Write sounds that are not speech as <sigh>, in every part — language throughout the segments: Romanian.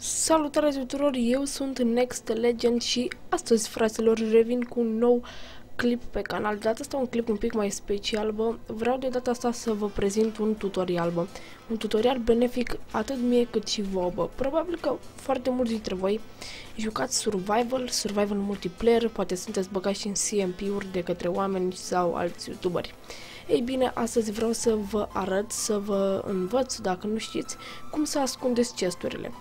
Salutare tuturor, eu sunt Next Legend și astăzi, fraților, revin cu un nou clip pe canal. De data asta un clip un pic mai special, bă. Vreau de data asta să vă prezint un tutorial, bă. Un tutorial benefic atât mie cât și vouă, bă. Probabil că foarte mulți dintre voi jucați survival, survival multiplayer, poate sunteți băgați în CMP-uri de către oameni sau alți youtuberi. Ei bine, astăzi vreau să vă arăt, să vă învăț, dacă nu știți, cum să ascundeți chesturile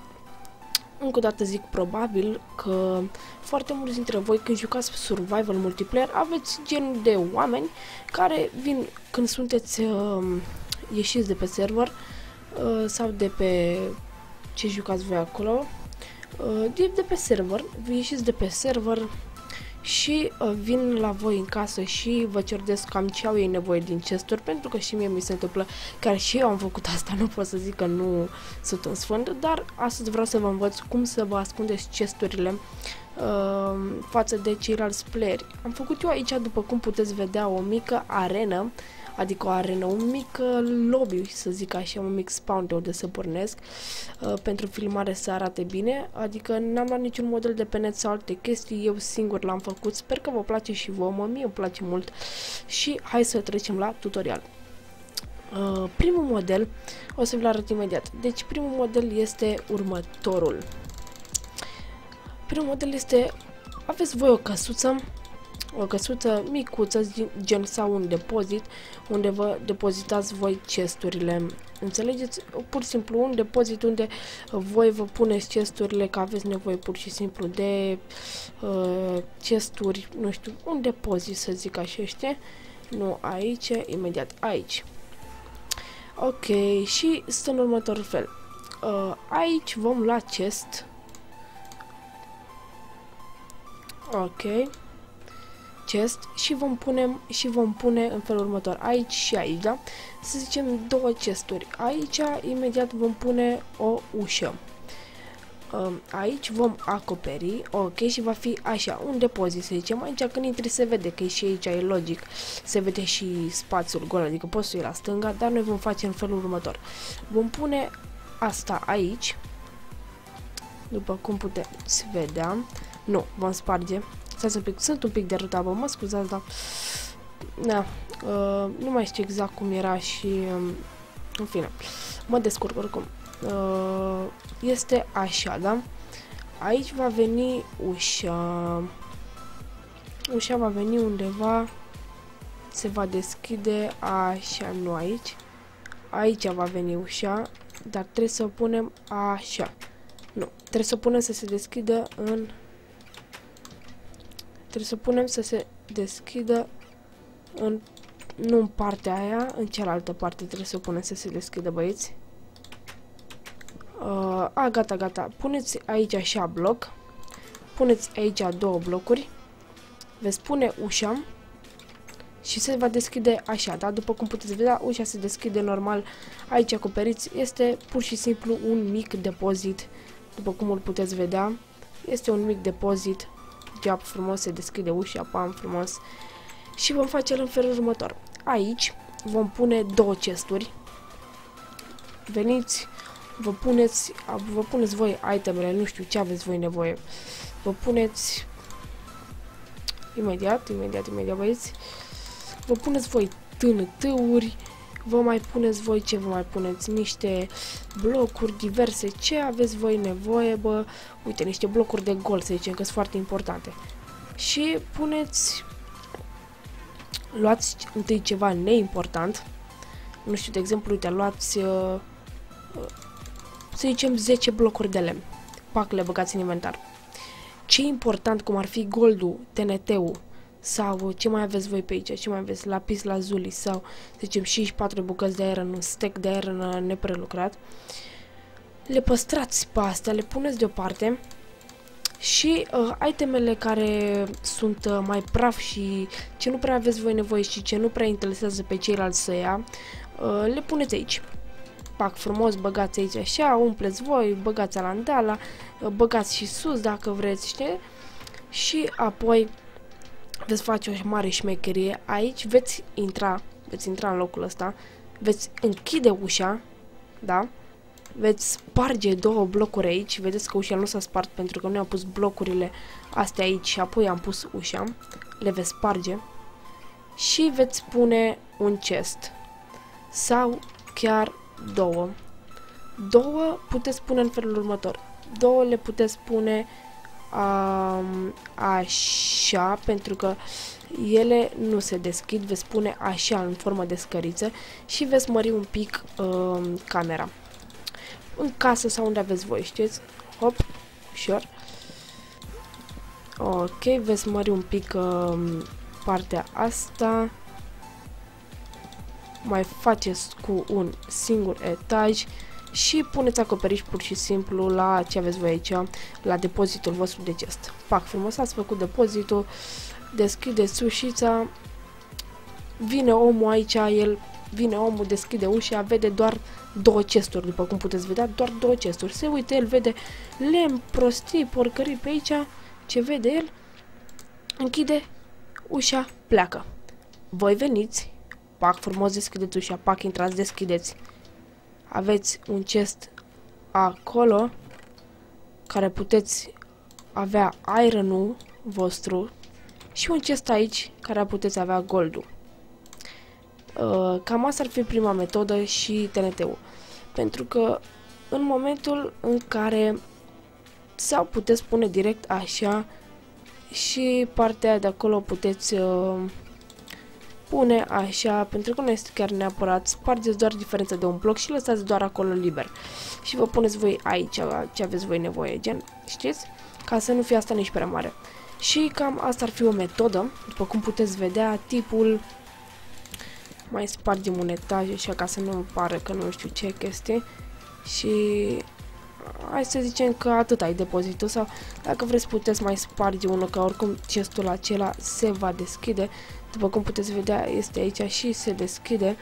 încă o dată zic probabil că foarte mulți dintre voi când jucați survival multiplayer aveți genul de oameni care vin când sunteți uh, ieșiți de pe server uh, sau de pe ce jucați voi acolo. Uh, de, de pe server, ieșiți de pe server și uh, vin la voi în casă și vă cerdesc cam ce au ei nevoie din chesturi, pentru că și mie mi se întâmplă, chiar și eu am făcut asta, nu pot să zic că nu sunt un sfânt, dar astăzi vreau să vă învăț cum să vă ascundeți chesturile uh, față de ceilalți playeri. Am făcut eu aici, după cum puteți vedea, o mică arenă adică o arenă, un mic uh, lobby, să zic așa, un mic spawn de unde să pornesc uh, pentru filmare să arate bine, adică n-am luat niciun model de pe net sau alte chestii, eu singur l-am făcut, sper că vă place și vouă, mă, mie îmi place mult și hai să trecem la tutorial. Uh, primul model, o să vi-l arăt imediat, deci primul model este următorul. Primul model este, aveți voi o căsuță, o căsuță micuță, gen sau un depozit, unde vă depozitați voi chesturile. Înțelegeți? Pur și simplu un depozit unde voi vă puneți chesturile, că aveți nevoie pur și simplu de uh, chesturi, nu știu, un depozit să zic așa, știi? Nu aici, imediat aici. Ok, și stă în următorul fel. Uh, aici vom lua chest. Ok chest și vom pune, și vom pune în felul următor, aici și aici, da? Să zicem două chesturi. Aici imediat vom pune o ușă. Um, aici vom acoperi, ok, și va fi așa, un depozit, să zicem, aici când intri se vede că și aici e logic, se vede și spațiul gol, adică poți să la stânga, dar noi vom face în felul următor. Vom pune asta aici, după cum puteți vedea, nu, vom sparge, Stați un pic, sunt un pic derutat, bă, mă scuzați, dar... Da, uh, nu mai știu exact cum era și... Um, în fine, mă descurc oricum. Uh, este așa, da? Aici va veni ușa... Ușa va veni undeva... Se va deschide așa, nu aici. Aici va veni ușa, dar trebuie să o punem așa. Nu, trebuie să o punem să se deschidă în Trebuie să punem să se deschidă în, nu în partea aia, în cealaltă parte trebuie să punem să se deschidă, băieți. Uh, a, gata, gata. Puneți aici așa bloc. Puneți aici două blocuri. Veți pune ușa și se va deschide așa, da? După cum puteți vedea, ușa se deschide normal. Aici acoperiți. Este pur și simplu un mic depozit, după cum îl puteți vedea. Este un mic depozit geap frumos, se deschide ușa, pam frumos. Și vom face în felul următor. Aici vom pune două chesturi. Veniți, vă puneți, vă puneți voi itemele, nu știu ce aveți voi nevoie. Vă puneți imediat, imediat, imediat băieți. Vă puneți voi tânătăuri, vă mai puneți voi ce vă mai puneți, niște blocuri diverse, ce aveți voi nevoie, bă, uite, niște blocuri de gol, să zicem, că sunt foarte importante. Și puneți, luați întâi ceva neimportant, nu știu, de exemplu, uite, luați, uh, uh, să zicem, 10 blocuri de lemn, pac, le băgați în inventar. Ce important, cum ar fi goldul, TNT-ul, sau ce mai aveți voi pe aici, ce mai aveți, lapis lazuli sau, să zicem, 64 bucăți de aer în un stack de aer în neprelucrat. Le păstrați pe astea, le puneți deoparte și uh, itemele care sunt uh, mai praf și ce nu prea aveți voi nevoie și ce nu prea interesează pe ceilalți să ia, uh, le puneți aici. Pac frumos, băgați aici așa, umpleți voi, băgați alandala, uh, băgați și sus dacă vreți, știi? Și apoi veți face o mare șmecherie. Aici veți intra, veți intra în locul ăsta, veți închide ușa, da? veți sparge două blocuri aici. Vedeți că ușa nu s-a spart pentru că noi am pus blocurile astea aici și apoi am pus ușa. Le veți sparge. Și veți pune un chest. Sau chiar două. Două puteți pune în felul următor. Două le puteți pune um, așa, pentru că ele nu se deschid, veți pune așa în formă de scăriță și veți mări un pic um, camera. În casă sau unde aveți voi, știți? Hop, ușor. Ok, veți mări un pic um, partea asta. Mai faceți cu un singur etaj și puneți acoperiș pur și simplu la ce aveți voi aici, la depozitul vostru de gest. Pac, frumos, ați făcut depozitul, deschideți ușița, vine omul aici, el vine omul, deschide ușa, vede doar două chesturi, după cum puteți vedea, doar două chesturi. Se uită, el vede lemn, prostii, porcării pe aici, ce vede el, închide ușa, pleacă. Voi veniți, pac frumos, deschideți ușa, pac intrați, deschideți aveți un chest acolo care puteți avea iron-ul vostru și un chest aici care puteți avea goldul. Uh, cam asta ar fi prima metodă și TNT-ul. Pentru că în momentul în care sau puteți pune direct așa și partea de acolo puteți uh, pune așa, pentru că nu este chiar neapărat, spargeți doar diferența de un bloc și lăsați doar acolo liber. Și vă puneți voi aici ce aveți voi nevoie, gen, știți? Ca să nu fie asta nici prea mare. Și cam asta ar fi o metodă, după cum puteți vedea, tipul mai spargem un etaj așa ca să nu pară că nu știu ce chestie și hai să zicem că atât ai depozitul sau dacă vreți puteți mai sparge unul că oricum gestul acela se va deschide după cum puteți vedea, este aici și se deschide,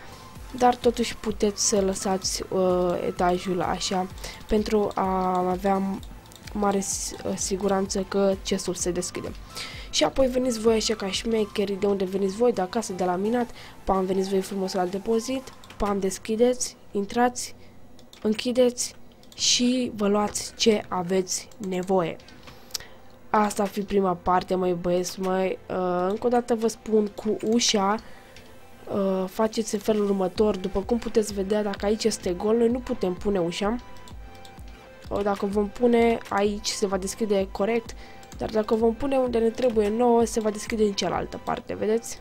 dar totuși puteți să lăsați uh, etajul așa pentru a avea mare uh, siguranță că chestul se deschide. Și apoi veniți voi așa ca șmecheri de unde veniți voi, de acasă, de la minat, pam, veniți voi frumos la depozit, pam, deschideți, intrați, închideți și vă luați ce aveți nevoie. Asta ar fi prima parte, mai băieți, mai. Uh, încă o dată vă spun, cu ușa uh, faceți în felul următor. După cum puteți vedea, dacă aici este gol, noi nu putem pune ușa. O, dacă vom pune aici, se va deschide corect. Dar dacă vom pune unde ne trebuie nouă, se va deschide în cealaltă parte, vedeți?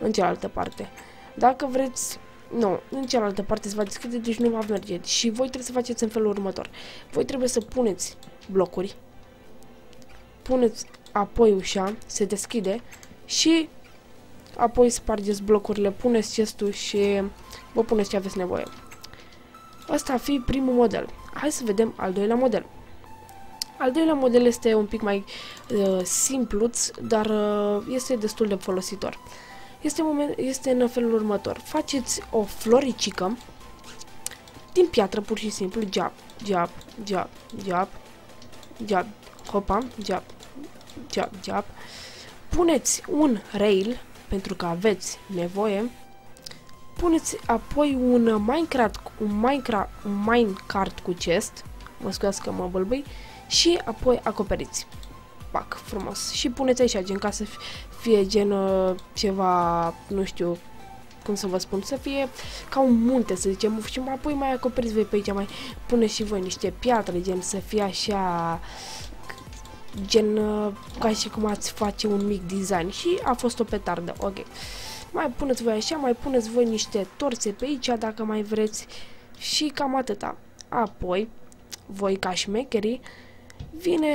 În cealaltă parte. Dacă vreți nu, în cealaltă parte se va deschide, deci nu va merge. Și voi trebuie să faceți în felul următor. Voi trebuie să puneți blocuri puneți apoi ușa, se deschide și apoi spargeți blocurile, puneți chestul și vă puneți ce aveți nevoie. Asta ar fi primul model. Hai să vedem al doilea model. Al doilea model este un pic mai uh, simpluț, dar uh, este destul de folositor. Este, moment, este în felul următor. Faceți o floricică din piatră pur și simplu, jab, jab, jab, jab, jab, hopa, jab, jab, jab. Puneți un rail, pentru că aveți nevoie. Puneți apoi un Minecraft, un Minecraft, un Minecart cu chest. Mă scuzați că mă bălbâi. Și apoi acoperiți. Pac, frumos. Și puneți aici, gen ca să fie gen uh, ceva, nu știu, cum să vă spun, să fie ca un munte, să zicem, și apoi mai acoperiți voi pe aici, mai puneți și voi niște piatră, gen să fie așa gen uh, ca și cum ați face un mic design și a fost o petardă, ok. Mai puneți voi așa, mai puneți voi niște torțe pe aici dacă mai vreți și cam atâta. Apoi, voi ca șmecherii, vine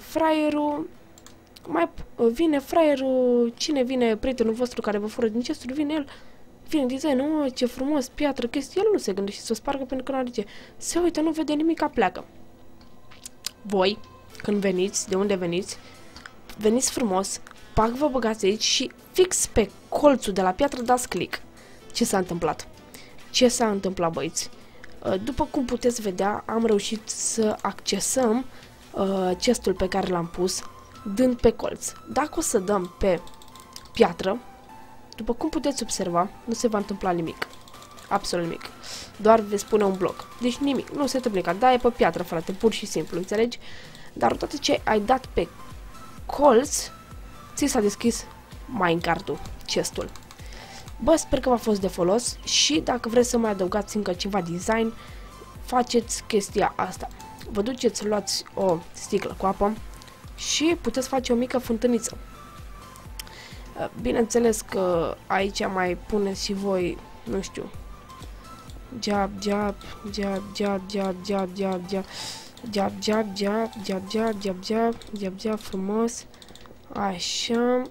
fraierul, mai vine fraierul, cine vine, prietenul vostru care vă fură din chesturi, vine el, vine design, oh, ce frumos, piatră, chestii, el nu se gândește să o spargă pentru că nu are ce. Se uită, nu vede nimic, pleacă. Voi, când veniți, de unde veniți, veniți frumos, pac vă băgați aici și fix pe colțul de la piatră dați click. Ce s-a întâmplat? Ce s-a întâmplat, băiți? Uh, după cum puteți vedea, am reușit să accesăm uh, chestul pe care l-am pus dând pe colț. Dacă o să dăm pe piatră, după cum puteți observa, nu se va întâmpla nimic. absolut nimic. Doar veți pune un bloc. Deci nimic, nu se întâmplă da, e pe piatră, frate, pur și simplu, înțelegi? Dar odată ce ai dat pe colț, ți s-a deschis Minecraft-ul, chestul. Bă, sper că v-a fost de folos și dacă vreți să mai adăugați încă ceva design, faceți chestia asta. Vă duceți, luați o sticlă cu apă și puteți face o mică fântâniță. Bineînțeles că aici mai puneți și voi, nu știu, jab, jab, jab, jab, jab, jab, jab, jab, jab, jab, jab, jab, jab, jab, jab, jab, jab, frumos, așa,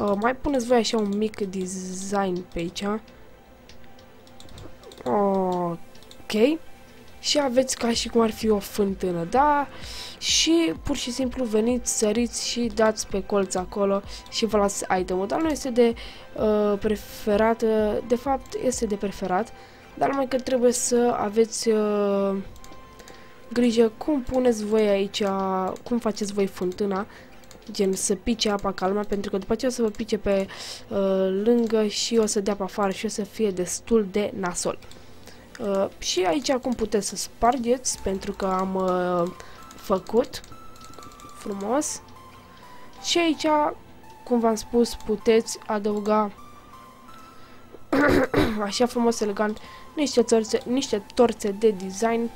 Uh, mai puneți voi așa un mic design pe aici. Ok. Și aveți ca și cum ar fi o fântână, da? Și pur și simplu veniți, săriți și dați pe colț acolo și vă las itemul. Dar nu este de uh, preferat, uh, de fapt este de preferat, dar numai că trebuie să aveți uh, grijă cum puneți voi aici, cum faceți voi fântâna, gen să pice apa calma, pentru că după aceea o să vă pice pe uh, lângă și o să dea pe afară și o să fie destul de nasol. Uh, și aici acum puteți să spargeți, pentru că am uh, făcut frumos. Și aici, cum v-am spus, puteți adăuga <coughs> așa frumos, elegant, niște torțe, niște torțe de design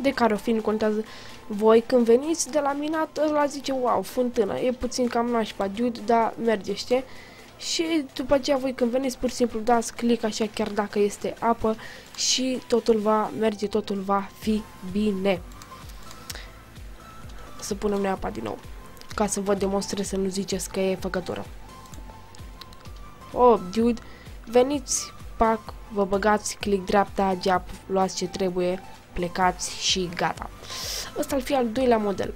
de care o fi nu contează voi când veniți de la minat, ăla zice, wow, fântână, e puțin cam nașpa, dude, dar merge, știi? Și după aceea voi când veniți pur și simplu dați click așa chiar dacă este apă și totul va merge, totul va fi bine. Să punem noi apa din nou, ca să vă demonstrez să nu ziceți că e făcătură. Oh, dude, veniți, pac, vă băgați click dreapta, geap, luați ce trebuie, plecați și gata. Ăsta ar fi al doilea model.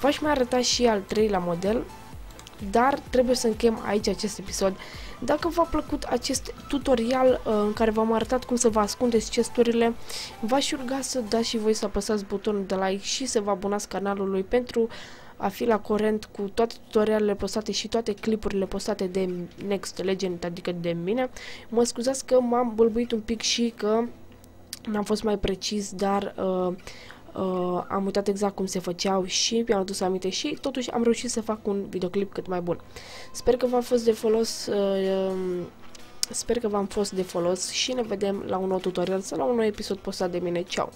V-aș mai arăta și al treilea model, dar trebuie să încheiem aici acest episod. Dacă v-a plăcut acest tutorial uh, în care v-am arătat cum să vă ascundeți chesturile, v-aș ruga să dați și voi să apăsați butonul de like și să vă abonați canalului pentru a fi la curent cu toate tutorialele postate și toate clipurile postate de Next Legend, adică de mine. Mă scuzați că m-am bălbuit un pic și că n-am fost mai precis, dar uh, uh, am uitat exact cum se făceau și mi-am adus aminte și totuși am reușit să fac un videoclip cât mai bun. Sper că v-a fost de folos, uh, um, sper că v-am fost de folos și ne vedem la un nou tutorial sau la un nou episod postat de mine. Ciao!